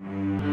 you